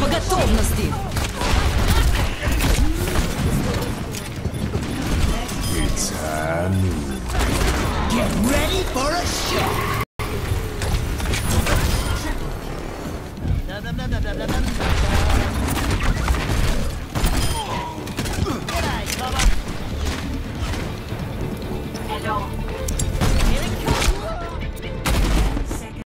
По готовности! It's a Get ready for a shot! Hello.